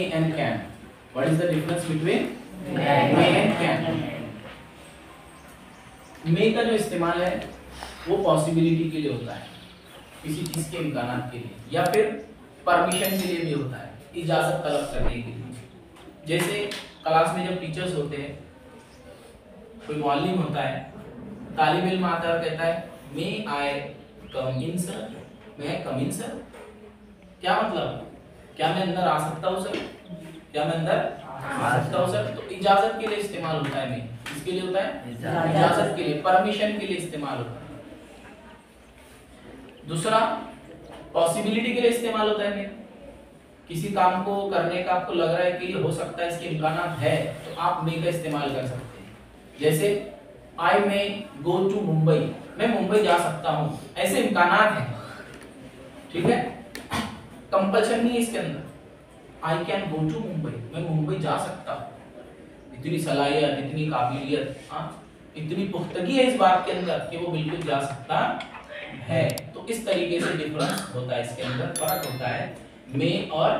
and can. What is the difference between may and can? मे का जो इस्तेमाल है वो पॉसिबिलिटी के लिए होता है। किसी चीज़ के इम्कान के लिए या फिर परमिशन के लिए भी होता है इजाज़त तलब करने के लिए। जैसे क्लास में जब टीचर्स होते हैं कोई मालिम होता है तालिब इल्म आता है कहता है मे आई कम इन सर मैं कम इन सर क्या मतलब? क्या मैं अंदर आ सकता हूँ सर? क्या मैं अंदर आ सकता हूँ सर? तो इजाज़त के लिए इस्तेमाल होता है मैं किसके लिए होता है? इजाज़त। के लिए परमिशन के लिए इस्तेमाल होता है। दूसरा पॉसिबिलिटी के लिए इस्तेमाल होता है मैं किसी काम को करने का आपको लग रहा है कि हो सकता है इसके इम्कान है तो आप मे का इस्तेमाल कर सकते हैं। जैसे आई मे गो टू मुंबई मैं मुंबई जा सकता हूँ ऐसे इम्कान हैं। ठीक है? कंपल्शन नहीं है इसके अंदर। I can go to Mumbai मैं मुंबई जा सकता हूँ। इतनी सलाहियत, इतनी काबिलियत हाँ इतनी पुख्तगी है इस बात के अंदर कि वो बिल्कुल जा सकता है। तो इस तरीके से डिफरेंस होता है इसके अंदर, फ़र्क होता है मे और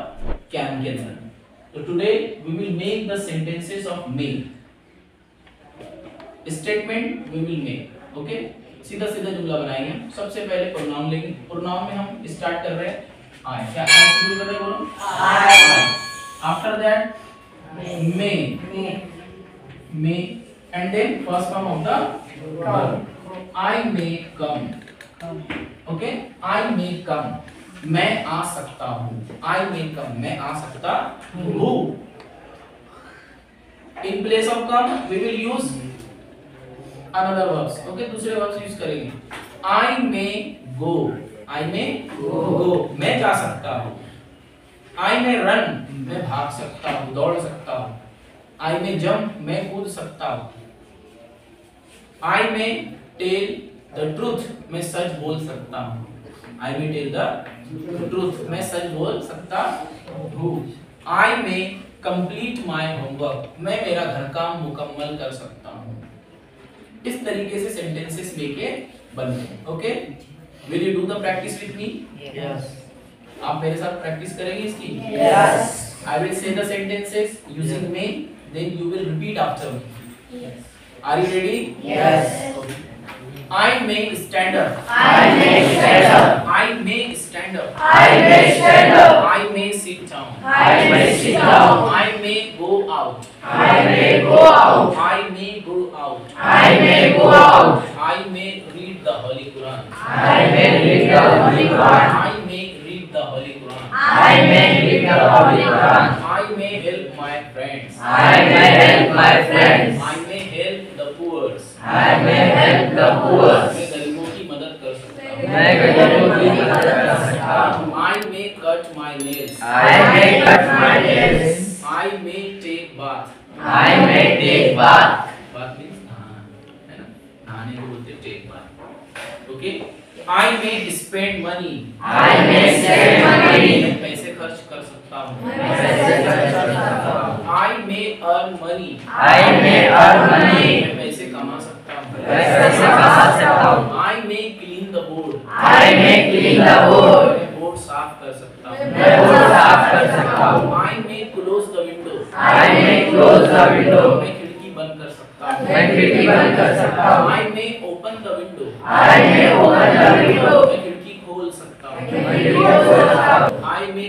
कैन के अंदर। तो today we will make the sentences of may statement we will make okay सीधा सीधा जुमला बनाएँगे सबसे पहले प्रोनाउन लेंगे। प्रोनाउन में हम स्टार्ट कर रहे हैं। आई क्या आई से शुरू कर रहे बोलो I after that may may and then first form of the verb I may come okay I may come मैं आ सकता हूँ। आई मे कम मैं आ सकता हूँ। In place of come we will use another verbs okay दूसरे verbs use करेंगे। आई मे गो आई मे गो मैं जा सकता हूँ। आई मे रन मैं भाग सकता हूँ, दौड़ सकता हूँ। आई मे जंप मैं कूद सकता हूँ। I may tell the truth मैं सच बोल सकता हूँ। I may tell the truth मैं सच बोल सकता हूँ। I may complete my homework मैं मेरा घर काम मुकम्मल कर सकता हूँ। इस तरीके से सेंटेंसेस लेके बनते हैं okay will you do the practice with me आप मेरे साथ प्रैक्टिस करेंगे इसकी Yes. I will say the sentences using me, then you will repeat after me. Yes. Are you ready? Yes. Okay. I may stand up. I may stand up. I may stand up. I may stand up. I may sit down. I may sit down. I may go out. I may go out. I may go out. I may go out. I may read the Holy Quran. I may read the Holy Quran. I may help my friends. I may help my friends. I may help the poor. I may help the poor. मैं गरीबों की मदद कर सकता हूँ मैं गरीबों की मदद कर सकता हूँ I may cut my nails. I may cut my nails. I may take bath. I may take bath. Bath means नहाना, है ना? नहाने को बोलते हैं take bath. I may spend money. I may spend money. मैं पैसे खर्च कर सकता हूँ. मैं पैसे खर्च कर सकता हूँ। I may earn money. I may earn money. मैं पैसे कमा सकता हूँ. मैं पैसे कमा सकता हूँ। I may clean the board. I may clean the board. मैं बोर्ड साफ़ कर सकता हूँ. मैं बोर्ड साफ़ कर सकता हूँ। I may close the window. I may close the window. मैं खिड़की बंद कर सकता हूँ. मैं खिड़की बंद कर सकता हूँ। I may open the window. I may open the window. मैं खिड़की खोल सकता हूँ. मैं खिड़की खोल सकता हूँ। I may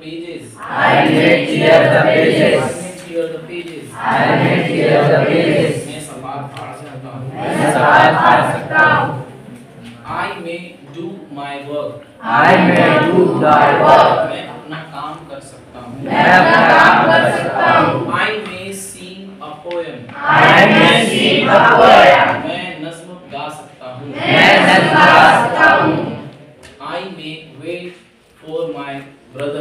pages. I may clear the pages. I may tear the pages. I may tear the pages. मैं सवाल फाड़ सकता हूँ. मैं सवाल फाड़ सकता हूँ. I may do my work. I may do my work. मैं अपना काम कर सकता हूँ. मैं अपना काम कर सकता हूँ. I may sing a poem. I may sing a poem. मैं नज्म गा सकता हूँ. मैं नज्म गा सकता हूँ. I may wait for my brother.